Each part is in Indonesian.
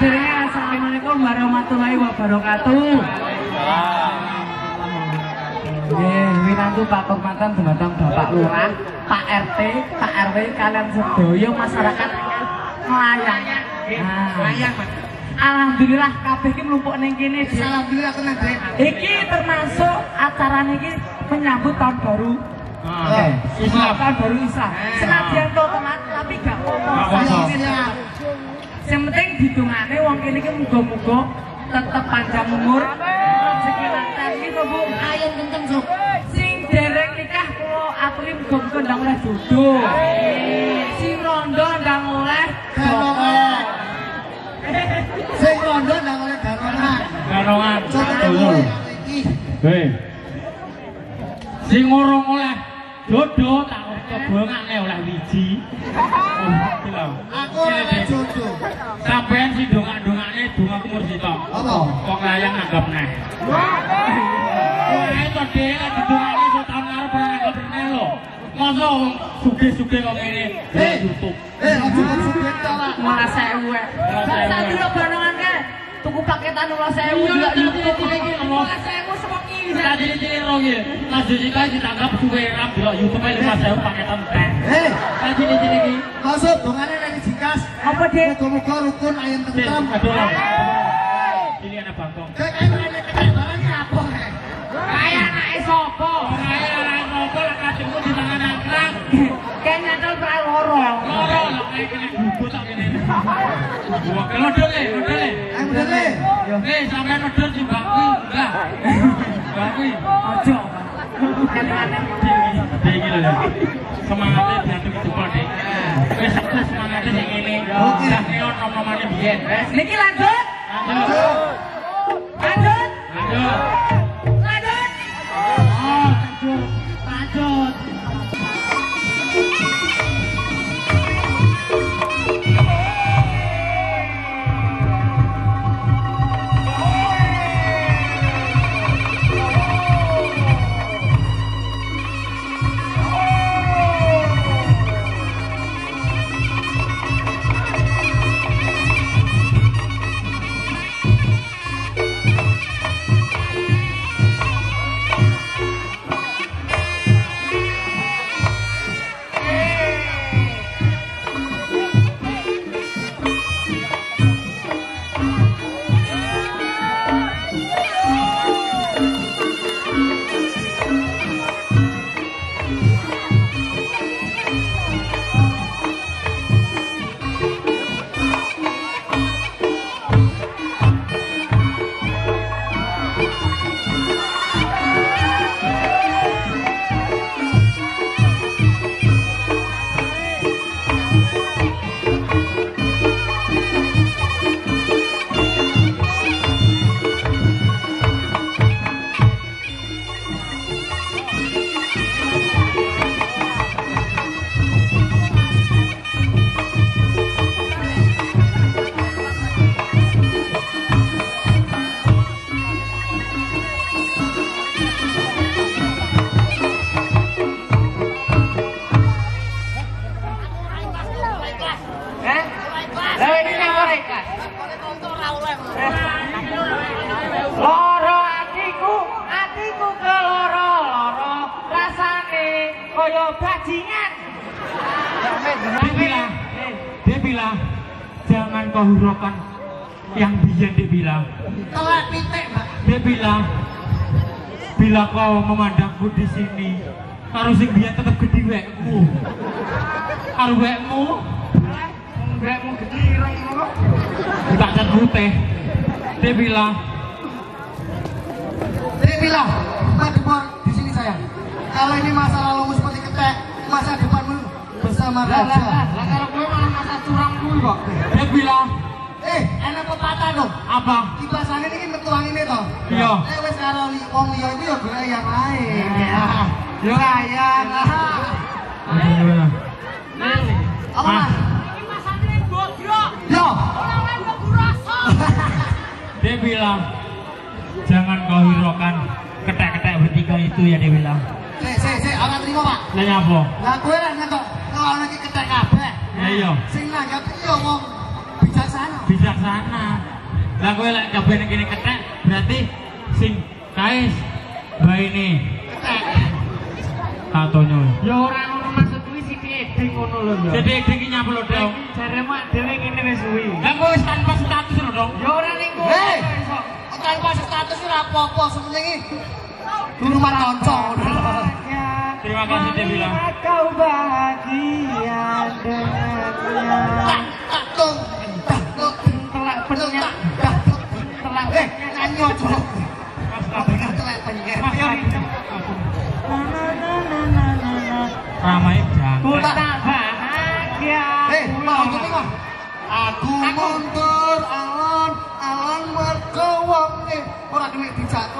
Saderenge Assalamualaikum warahmatullahi wabarakatuh. Nggih, winantu Pak Kormatan dumateng Bapak Lurah, Pak RT, Pak RW kalian sedaya masyarakat melayang. Melayang, Alhamdulillah kabeh iki mlumpuk ning kene. Alhamdulillah tenang, Dek. Iki termasuk acara niki menyambut tahun baru. Ah, Islam tahun baru Isa. Senajan to telat tapi gak apa-apa. Sing penting didongane wong kene iki muga-muga tetep panjang umur. Rezeki lancar iki to, Bu. Ayam kenceng, Sob. Sing dereng nikah kula aturi muga-muga ndang oleh jodoh. Sing rondo ndang oleh Garongan. Sing rondo nang oleh garongan. Garongan. Contohnya. Hei. Sing ngurung oleh dodo tak Kebo ngene oleh wiji. Aku ora cucu. dongak dongaknya, donga kumur sitok. Apa? Kok layang nanggap neh. Ora itu dhewe kan dongakne iso taun arep ora nanggap neh lho. Masa wong sugih-sugih kok ngene di Eh, aja kok lah. paketan 15.000 juga di YouTube iki. 15.000 Tadi ditiru ya. Mas Jessica ram YouTube Maksud apa Pilihan? Kayak apa? Kayak anake sapa? Kayak anake sapa lek kadengku di Eh. Kuwi. Ojo. Kadang-kadang Dek iki lho. Semangatnya diatur coba dek. Wis semangatnya sing ngene. Oke. Dah neon nom-nomane biyen. Niki. Lanjut. Lanjut. Dia bilang, bila kau memandangku di sini, harus sing biyen tetap gede wekmu. Karo wekmu, Mbakmu getireng kok. dibacat putih. Dia bilang, Dia bilang, Mbak Depor, di sini sayang. Kalau ini masa lalumu seperti ketek, masa depanmu bersama raja. lah kalau kowe malah masa curang kuwi kok. dia bilang, Eh, enak pepatah dong. apa? Kipasannya ini metuang ini toh. Iya. Eh, wes karo wong liya itu ya golek yang lain. Ya. Yo sayang. Apa Mas. mas? Iki masane bodrok. Yo. Ora oleh mlebu rasa. Dia bilang, jangan kau hiraukan ketek-ketek bertiga itu ya dia bilang. Eh, sik sik, ora terima, Pak. Nanya apa? Lah kowe ra ngetok kalau lagi ketek kabeh. Ya iya. Sing nanggap yo wong bijaksana. bijaksana. Lah kowe lek ning kene kethek berarti sing kaes bae ini Ketek. katonyo. Ya ora ngono maksud kuwi sithik edeng ngono lho ya. Jadi iki nyaplo dong. Jare mak dhewe ngene wis suwi. Lah kowe wis tanpa status lho dong. Ya ora ning kono. Hei, tanpa status ora apa-apa sementing iki di rumah kanca. Terima kasih dia bilang. Kau bahagia mundur alon, alon mergo wong e. Ora duwe dijak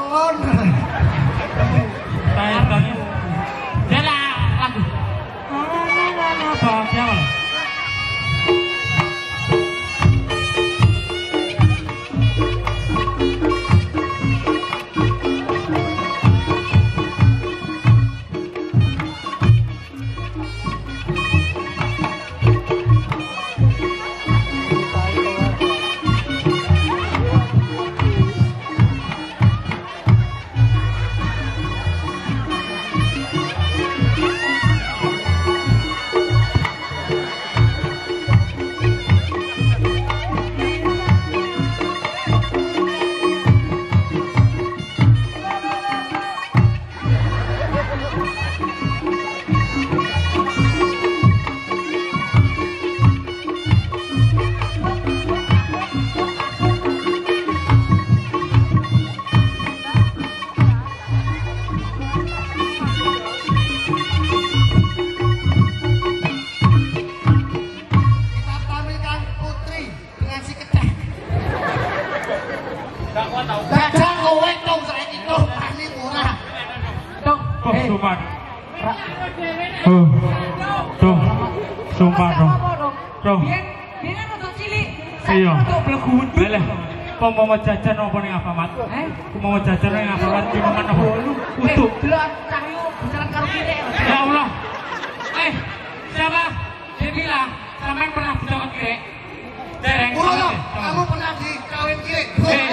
Mau jajan apa ning Alfamart? Eh? Mau jajan ning Alfamart di mana apa? Eh, delok cahyo besaran karo kene. Ya Allah. Eh, siapa? Dia bilang, sampean pernah dicokot kiri? Dereng. Yo, kamu pernah dikawin kiri. Yo. Eh,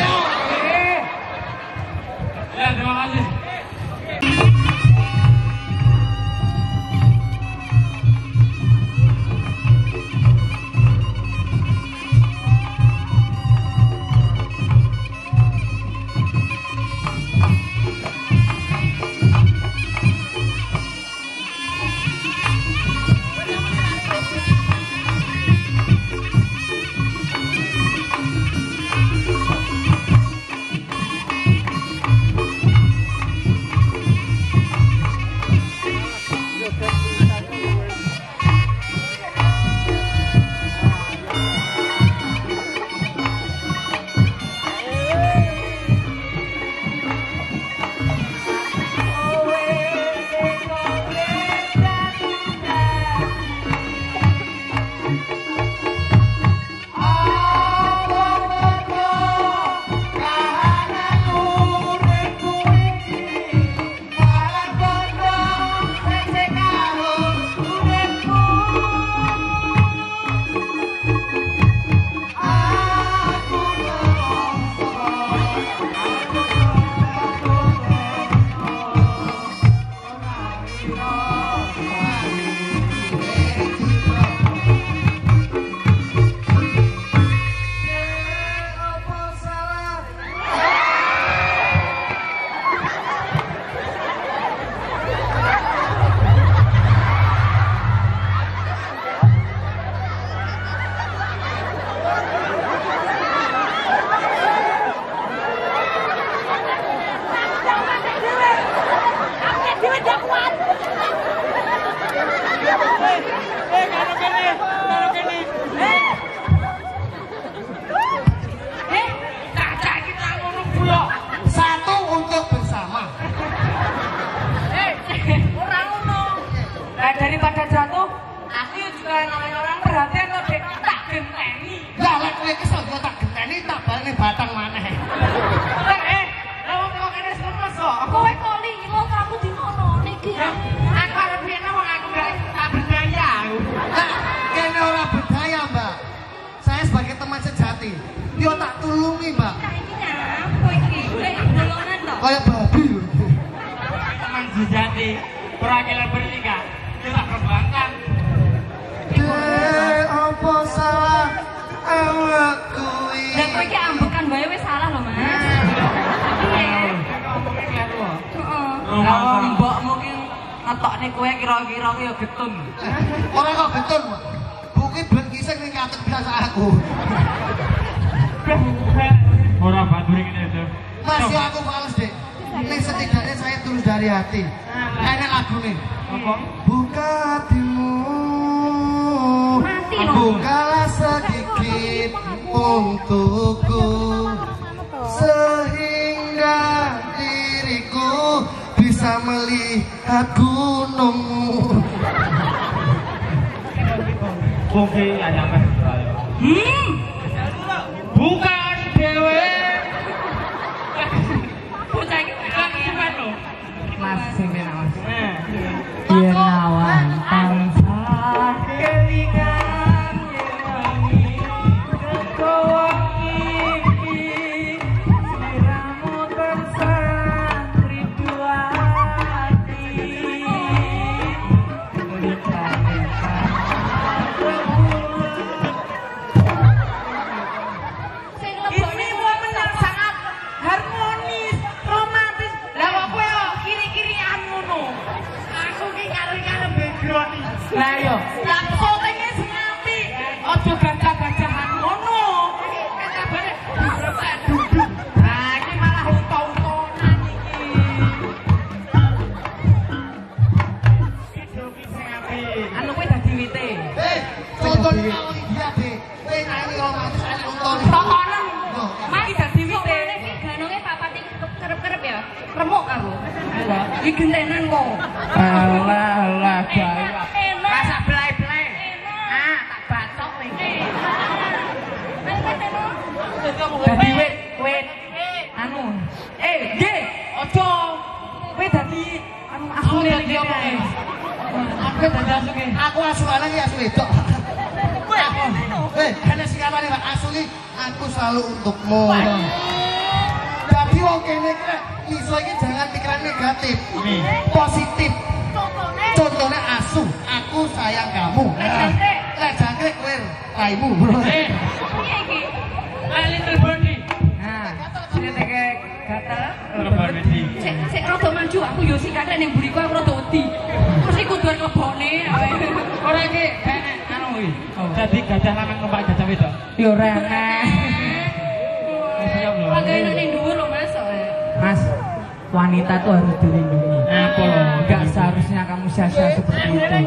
kowe kira-kira ki ya getun. Ora kok betul, Mbak. Buki ben kisah ning katet biasa aku. orang batu ini itu Masih aku fals, Dek. Ning setidaknya saya tulus dari hati. Kayaknya lagu nih. Buka hatimu. Bukalah sedikit untukku melihat gunungmu Oke, ada apa? Hmm. Dadi wit, wit. Anu. Eh, nggih, aja. Kowe dadi anu dadi apa, iki. Mas? Aku dadi asuke. Aku asuhannya ya asu wedok Eh, karena siapa nih Pak? Asli aku selalu untukmu Jadi wong kene iki iso iki jangan pikiran negatif. Positif Contohnya asu, aku sayang kamu. Lek jangkrik kowe raimu Eh, nih. Nah, kayak rada maju aku yo sikate ning buriku aku rada wedi. Terus iku duwe lebokne. Orang ini enak anu. Jadi gajah lanang numpak gajah wedok. Yo reneh. Siap lho. Pagainan ning dhuwur lho Mas. Mas, wanita tuh harus dilindungi. Apa? Enggak seharusnya kamu sia-sia seperti itu.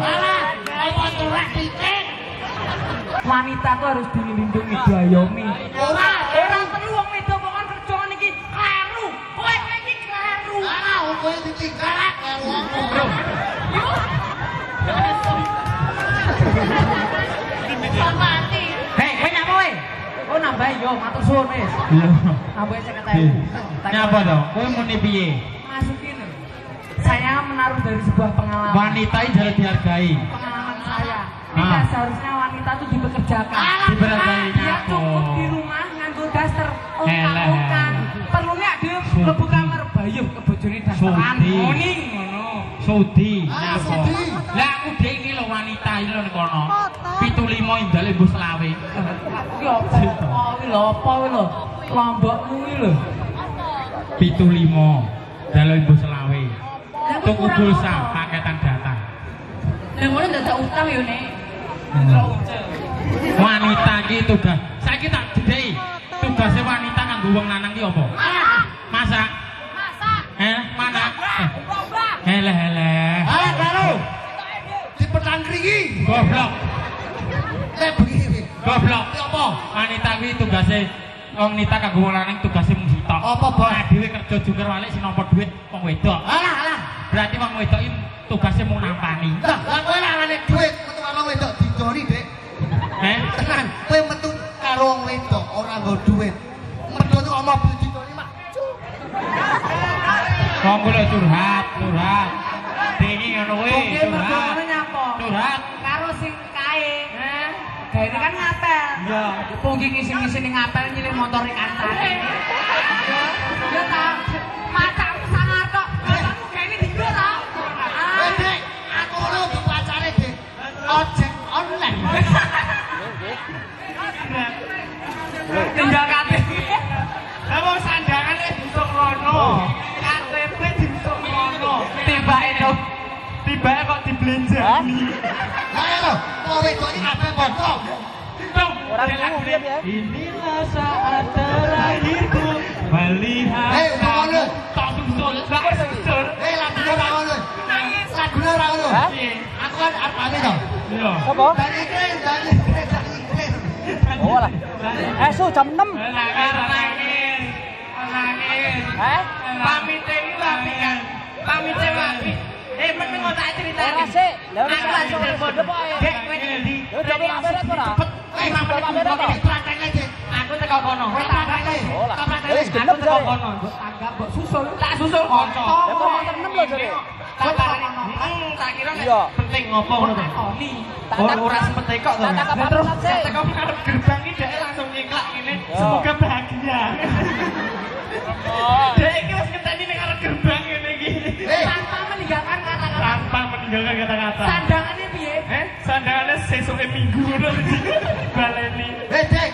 Wanita tuh harus dilindungi, diayomi. Ora, Orang perlu wong wedok kok kan kerja niki kleru. Kowe iki kleru. ora kowe ditinggal aku Hormati. Hei, kowe? Oh nambah yo, matur suwun wis. Iya. Nambah 50.000. Nyapa dong? Kowe muni piye? Masukin. Saya menaruh dari sebuah pengalaman. Wanita ini harus dihargai. pengalaman saya. Ah. Tidak seharusnya wanita itu dipekerjakan. Dipekerjakan, Dia cukup di rumah nganggo daster ongkang-ongkang. Perlunya dia Sudi. mlebu kamar bayuh kebojone dasteran. Sudi. Kuning ngono. Sudi. Ah, Nyapa? Lah aku dhewe iki lho wanita iki lho kono. 75 indale mbok selawe. Ki apa? Oh, ki lho apa ki lho? Lombokmu ki lho. 75 dalu mbok selawe. Tuku pulsa paketan data. Lah ngono dadak utang yo Nek. Wanita iki tugas. Saiki tak jedhei. Tugasnya wanita kanggo wong lanang ki apa? Masak. Masak. Eh, mana? Eh, Gombak. Heleh heleh. Ah, karo di petang kriki Goblok. Lek begini Goblok. Apa? Wanita kuwi tugase wong nita kanggo wong lanang tugase mung sitok. Apa, Bos? Nah, dhewe kerja jungkir walik sing nampa dhuwit wong wedok. Alah, alah Berarti wong wedok iki tugase mung nampani. Lah, lah kowe Wong kula curhat, curhat. Dene ngono kuwi, curhat. mergono nyapa? Curhat. Karo sing kae. Eh, gawe kan ngapel. Iya. Pungki ngisi-ngisi ning ngapel nyilih motor kancane. Ya ta, matamu sangar kok. Matamu kene digo ta. Dik, aku ora untuk pacare, Dik. Ojek online. Tiba itu. Tiba kok dibelanjani. Ayo lho, kowe wedok iki kabeh Orang dia, nih. ya. Inilah saat terakhirku melihat Eh, udah ngono. Tak susul, tak susul. Eh, lagune ora ngono. Lagune ora ngono. Aku kan arep ame to. Iya. Apa? Dan iklan, dan iklan, dan iklan. Oh lah. Eh, su jam 6. Nangis, nangis. Eh? Pamit iki wapi kan. pamit Eh penting kok tak critani. Lah sik. langsung bodho po ae. Dek kowe iki. Yo dadi kamera ora. Emang kok kamera kok strateg aja. Aku teko kono. Kok tak kene. Kok wis genep teko kono. Tak mbok susul. Tak susul kono. Ya kok mantep nem lho jare. Tak kira hmm, tak kira nek penting ngopo ngono teh. Oli. Ora ora kok to. Terus tak kok ngarep gerbang iki dek langsung nyeklak ngene. Semoga Meninggalkan kata-kata. Sandangannya piye? Eh, sandangannya sesuke minggu ngono baleni. eh, Dik.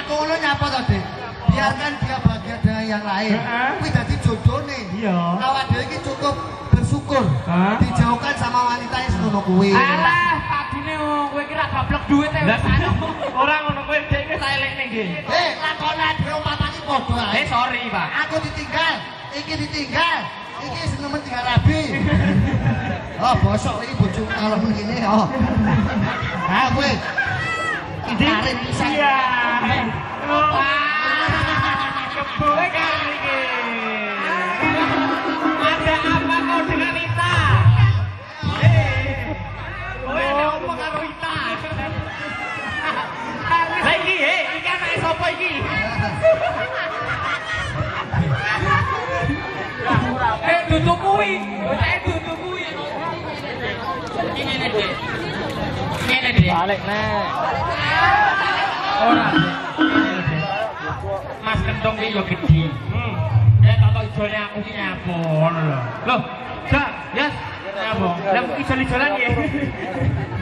Aku ngono nyapa to, Dik. Biarkan dia bahagia dengan yang lain. Kuwi dadi jodone. Iya. Awak dhewe iki cukup bersyukur Hah? dijauhkan sama wanita yang semono kuwi. Alah, padine oh, kowe kira gablek duit e Lah, wis anu. ora ngono kowe dhek iki tak elekne nggih. Eh, lakone dhewe umpamane padha ae. Eh, sorry, Pak. Aku ditinggal, iki ditinggal, iki sing nemen tinggal rabi. Oh, bosok iki bojomu kalau begini, oh. Ah, kowe. Tarik pisan. Iya. Oh. Kowe kan iki. Ada apa kau dengan Ita? Kowe ada apa karo Ita? Lah iki, eh, iki anake sapa iki? dudu kuwi. Eh, dudu kuwi. Ngene, Dik. Ngene, Dik. Balik nek. Ora. Mas kentong iki yo gedhi. Hmm. Ya tak ijone aku ki nyapa ngono lho. Loh, Dak, yes. Nyapa? Lah ijol-ijolan nggih.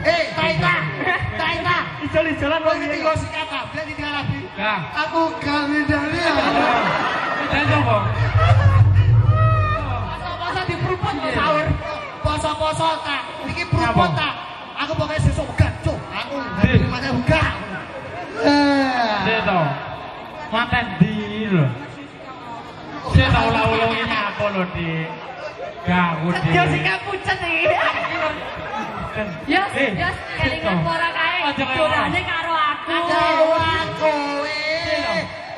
Eh, Taita, Taita. Ijol-ijolan kok iki iki. dia tinggal rabi. Kah. Aku gak ngindari ya. Dan sapa? sahur. Poso-poso ta iki brumpot ta aku pokoke sesuk megat cuk. Aku mana megat eh to mate ndi lho sik tak ulang-ulangi apa lho dik? Gawu dik. Yo sik pucet iki. Yo, yo kelingan ora kae. Dodane karo aku. Karo aku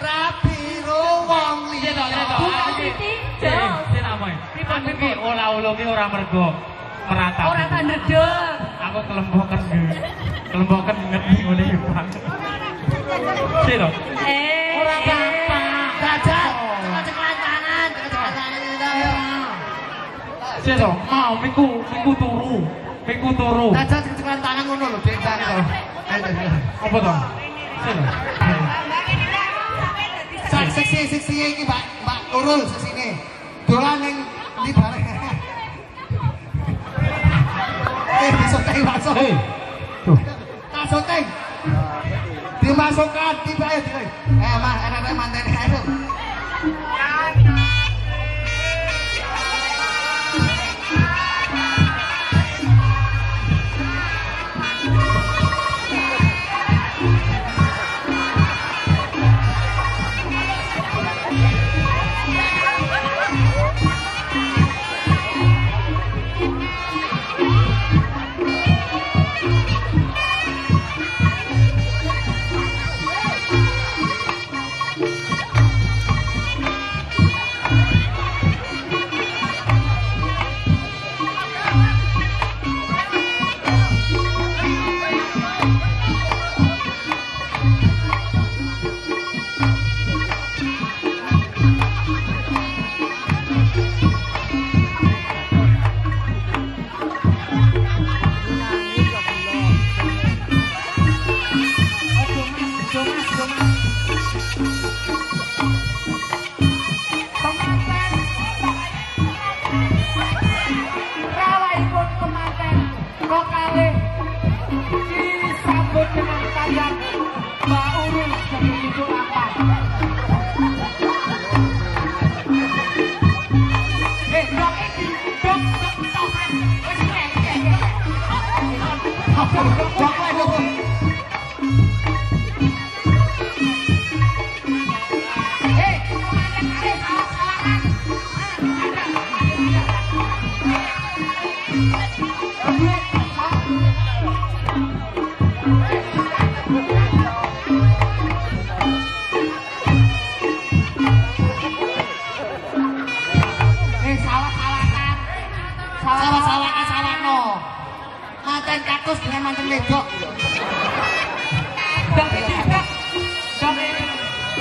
rapi ro wong liya to to. Aku iki olah-olah iki ora mergo merata. Ora tandedeng. Aku kelembokan nggih. Kelembokan ngerti ngene iki banget. Sik to. Eh. Ora apa-apa. Ceklan tangan kita. Sik to. Mau miku, miku turu. Miku turu. Dadah ceklan tangan ngono lho, Dik. Apa to? Sik to. Sak seksi seksi iki Mbak Mbak Nurul sesine. Dolan ning 呢排咧，低速低滑速，加速低，跳慢速加，呢排又跳，哎呀妈，哎呀妈，慢点，哎呦。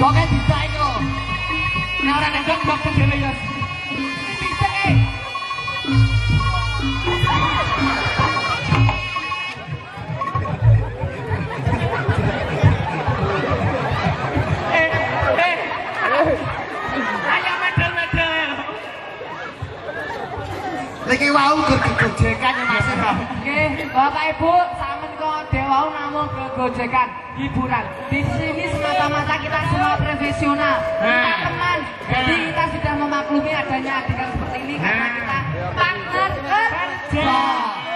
Pokoknya bisa itu. Nah, orang yang gak bakal jadi ya. Niki wau gegojekan yang masih Oke, Bapak Ibu, sampean kok dewau namung gojekan. hiburan. Di sini semata-mata kita semua profesional, kita nah. teman. Nah. Jadi kita sudah memaklumi adanya adegan seperti ini karena nah. kita partner kerja.